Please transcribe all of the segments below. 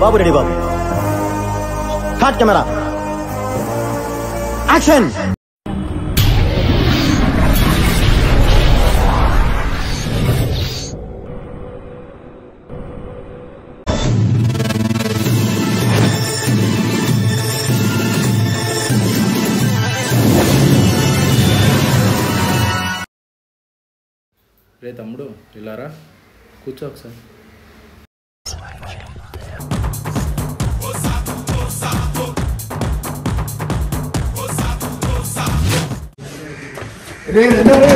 బాబు ready బాబు cot camera action రే తమ్ముడు ఇలారా కూర్చో ఒకసారి రే రే రే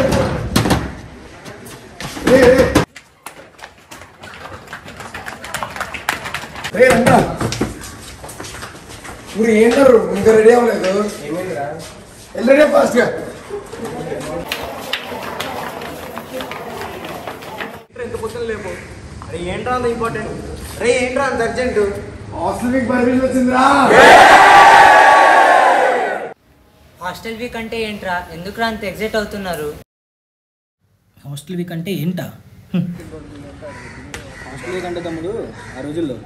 రే రే రే రంగా మీరు ఏంటారు ఇంకా రెడీ అవ్వలేదు వెళ్ళరే ఫాస్ట్గా ఏంట్రా అంత ఇంపార్టెంట్ రే ఏంట్రా అంత అర్జెంట్ హాస్టల్ వీక్ పర్మిషన్ వచ్చిందిరా. హాస్టల్ వీక్ అంటే ఏంట్రా? ఎందుకురా అంత ఎగ్జైట్ అవుతున్నారు? హాస్టల్ వీక్ అంటే ఏంటా? హాస్టల్ వీక్ అంటే తమ్ముడు ఆ రోజుల్లో.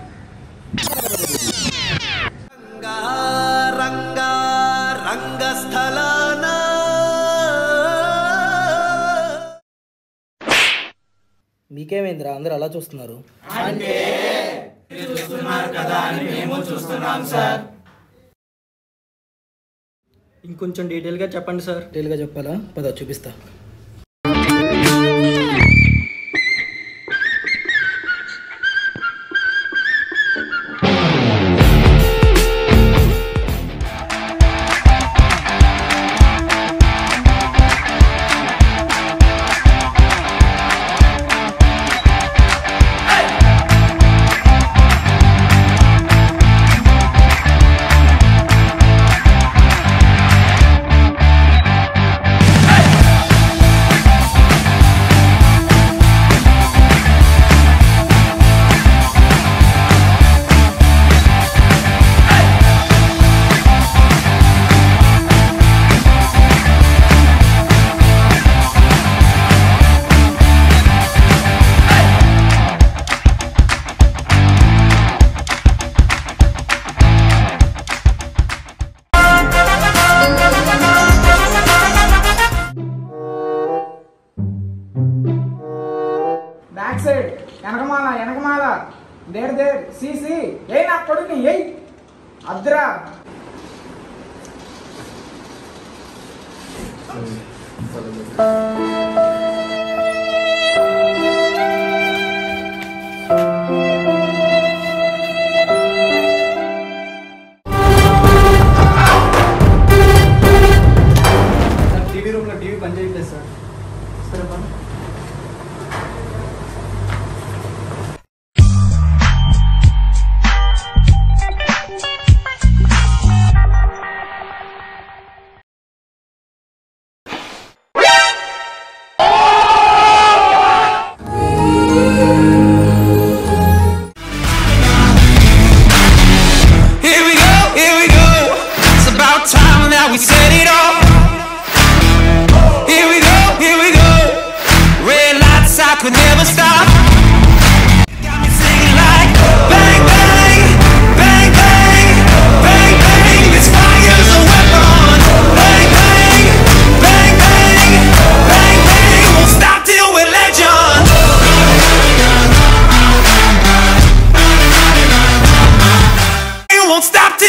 మీకేమైందిరా? అందరూ అలా చూస్తున్నారు. ఇంకొంచెం డీటెయిల్గా చెప్పండి సార్ డీటెయిల్గా చెప్పాలా? పద చూపిస్తా. వెనకమాల వెనకమాల దేర్ దేర్ సి సి ఏ నా కొడుకుని ఏయ్ అద్రా TV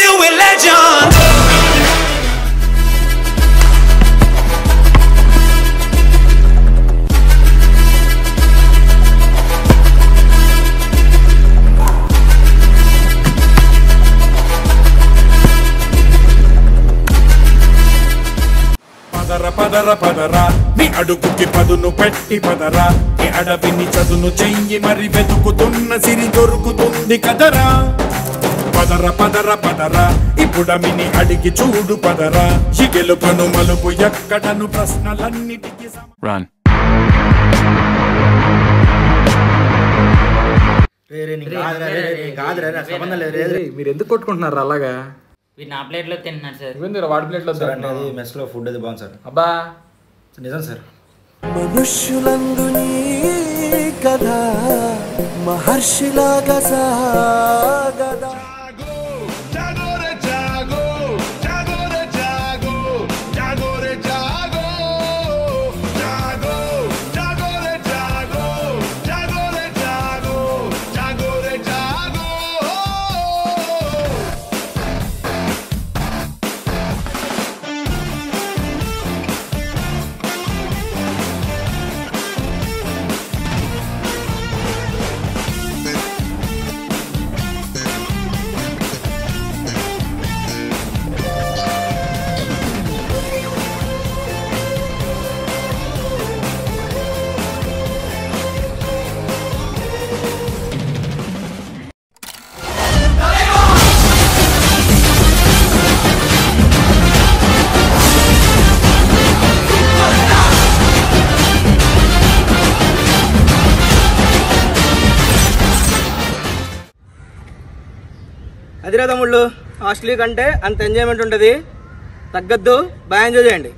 won't stop we're legends. Padara Padara పదరా. నీ అడుగుకి పదును పెట్టి పదరా. ఈ అడవిని చదును చెయ్యి మరి వెతుకుతున్న సిరి దొరుకుతుంది కదరా. పదర పదర పదరా. ఇప్పుడమిని అడిగి చూడు పదరా. ఈ గెలుపను మలుపు ఎక్కడను ప్రశ్నలన్నిటికీ సమ- Run. రే రే నీకు కాదురా రే రే నీకు కాదురా రే, సంబంధం లేదు రే రే. మీరు ఎందుకు కొట్టుకుంటున్నారు అలాగా? నా ప్లేట్లో తింటున్నాడు సార్. ఇవేంది వాడి ప్లేట్లో సార్ అంటే అది మెస్లో ఫుడ్ అది బాగుంది సార్. అబ్బా. నిజం సార్. మనుష్యులందు నీ కథ మహర్షిలాగా సాగదా. అదిరా తమ్ముళ్ళు హాస్టల్ కంటే అంత ఎంజాయ్మెంట్ ఉంటుంది తగ్గద్దు. బాగా ఎంజాయ్ చేయండి.